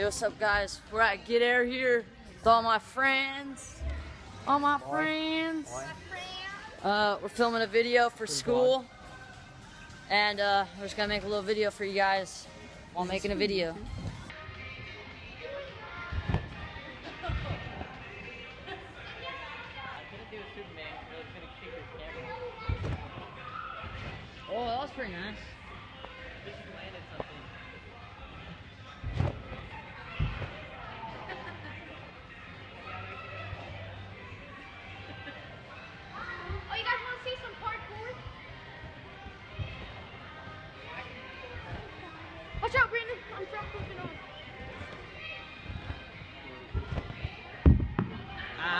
Hey, what's up, guys? We're at Get Air here with all my friends. All my friends. Uh, we're filming a video for school. And uh, we're just gonna make a little video for you guys while making a video. Oh, that was pretty nice.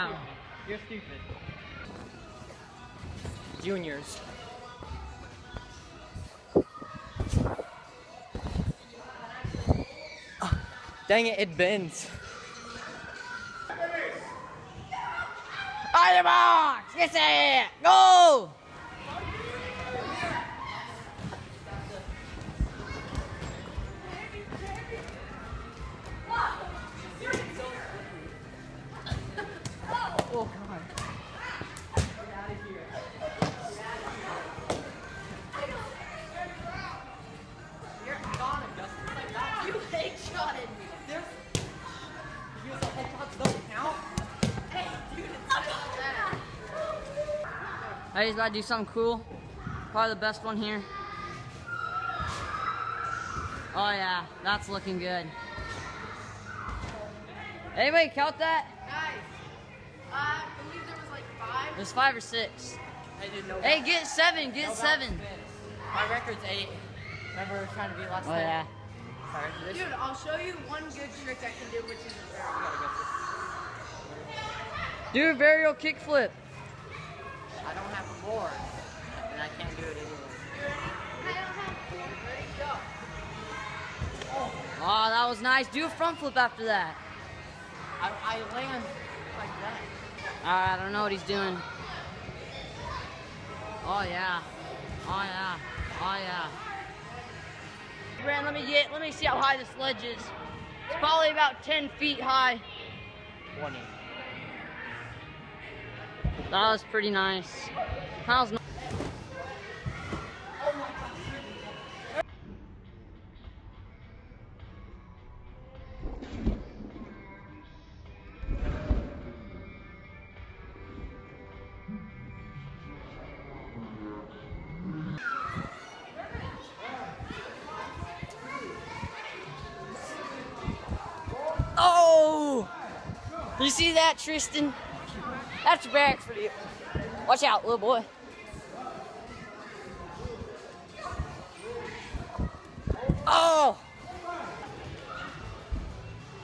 Ow. You're stupid. Juniors. Ah, Dang it, it bends. On the box! Get it! Go! I just about to do something cool. Probably the best one here. Oh yeah, that's looking good. Anybody count that? Guys, uh, I believe there was like five. There's five or six. I didn't know. Hey, get seven, get seven. My record's eight. Remember, we were trying to be less Oh than. yeah. Sorry for this. Dude, I'll show you one good trick I can do, which is a very go Do a varial kickflip. I don't have a board, and I can't do it anyway. I don't have Ready, go. Oh, that was nice. Do a front flip after that. I, I land like that. Alright, I don't know what he's doing. Oh yeah. Oh yeah. Oh yeah. Brand, let me get let me see how high this ledge is. It's probably about 10 feet high. 20. That was pretty nice. That was Oh! You see that, Tristan? That's back for you. Watch out, little boy. Oh!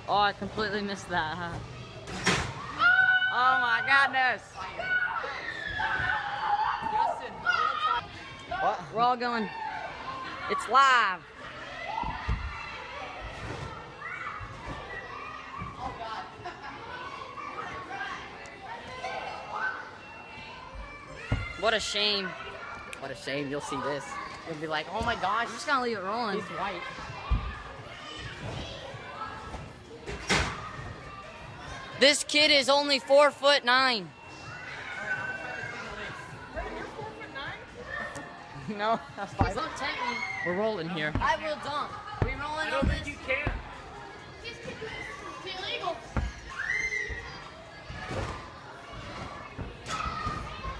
Oh, I completely missed that, huh? Oh my goodness! What? We're all going. It's live. What a shame. What a shame. You'll see this. You'll be like, oh my gosh, I'm just gonna leave it rolling. he's white. This kid is only four foot nine. no, that's fine. don't tempt me. We're rolling here. I will dunk. We rolling on this? can. Just kidding. It's illegal.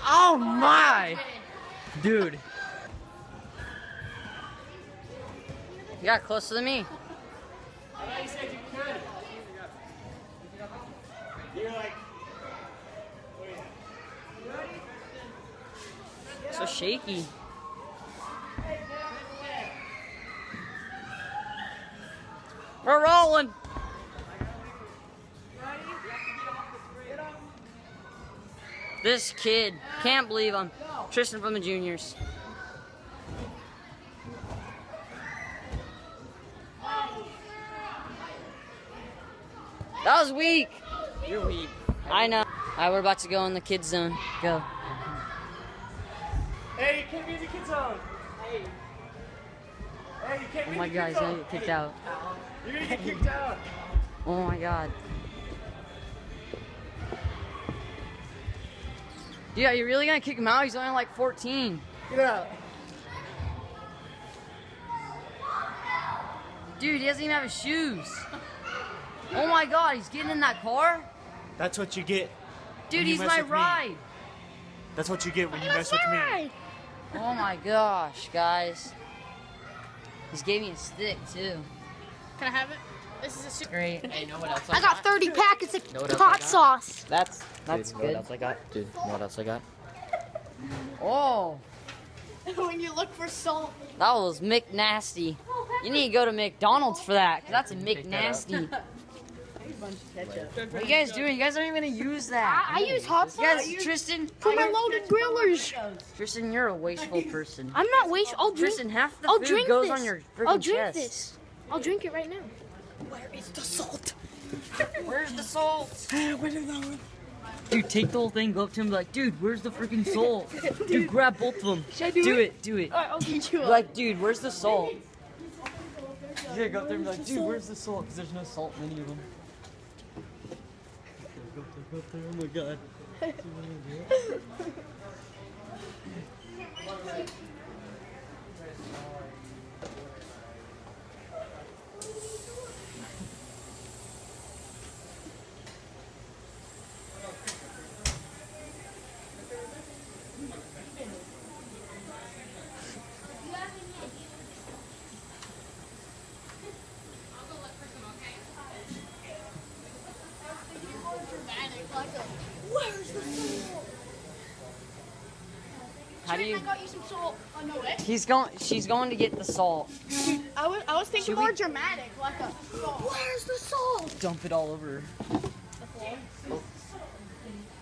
Oh my! Dude. You got closer than me. So shaky. We're rolling. This kid, can't believe him. Tristan from the juniors. That was weak. You're weak. I know. Alright, we're about to go in the kids zone. Go. Hey, you can't be in the kids zone. Hey. Hey, you can't Oh be my in the god, kids he's gonna get kicked out. You're gonna get kicked out. Oh my god. Yeah, you're really gonna kick him out? He's only like 14. Get out. Dude, he doesn't even have his shoes. Oh my god, he's getting in that car? That's what you get. Dude, you he's my with me. ride. That's what you get when you mess with me. Oh my gosh, guys. He's gave me a stick too. Can I have it? This is a super. Great. Hey, you know what else I got 30 packets of Know what else I hot sauce. That's that's Dude, you know good. what else I got? Dude, you know what else I got? Oh, when you look for salt. that was McNasty. You need to go to McDonald's for that, 'cause that's a McNasty. What are you guys doing? You guys aren't even gonna use that. I, I use hot You sauce guys, Tristan, for my loaded grillers. Tristan, you're a wasteful person. I'm not waste. I'll drink. Tristan, half the I'll food drink goes this. on your freaking I'll drink chest. this. I'll drink it right now. Where is the salt? Where's the salt? Dude, take the whole thing, go up to him, be like, dude, where's the freaking salt? Dude, grab both of them. Should I do, Do it? it, do it. Alright, I'll beat you Like, dude, where's the salt? Yeah, go up there and be like, dude, where's the salt? Because there's no salt in any of them. Go up there, go up there, oh my god. Where's How do you? I got you some salt. No way. He's going. She's going to get the salt. I was, I was thinking Should we- more dramatic, like a. Where's the salt? Dump it all over. Oh.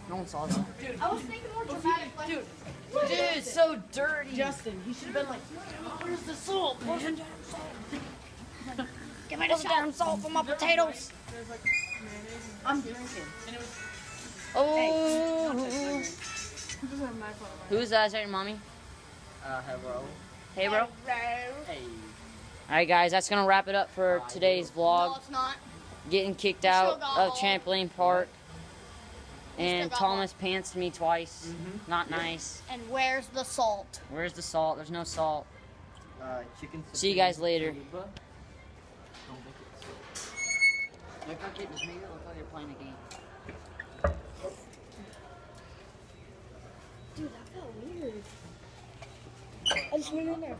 No one saw that. I was thinking more dramatic, like. Dude, Dude, so dirty. Justin, he should have been like, where's the salt? Where's the give me the damn salt for my potatoes. I'm drinking. Oh. Who's that? Is that your mommy? Uh, hello. Hey, bro. Hey. All right, guys, that's gonna wrap it up for today's No, vlog. it's not. Getting kicked out of all- trampoline park, and got Thomas pantsed me twice. Mm-hmm. Not nice. And where's the salt? Where's the salt? There's no salt. Uh, chicken. See you guys later. Don't make it. Look like just make it look like you're playing a game. Dude, that felt weird. I just went in there.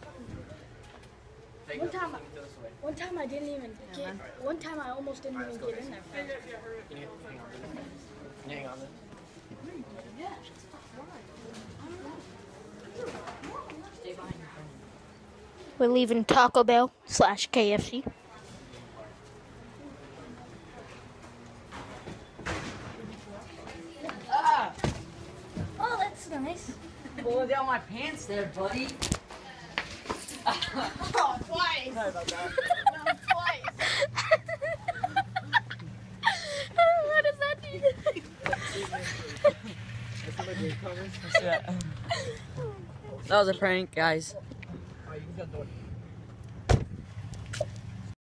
One time- Take it this way. One time I didn't even get. One time I almost didn't even get in there. Can you hang on to this? Can you hang on to this? Stay behind your phone. We're leaving Taco Bell slash KFC. Oh, that's nice. Pulling down my pants there, buddy. Oh, twice. Sorry about that. twice. what does that mean? That was a prank, guys.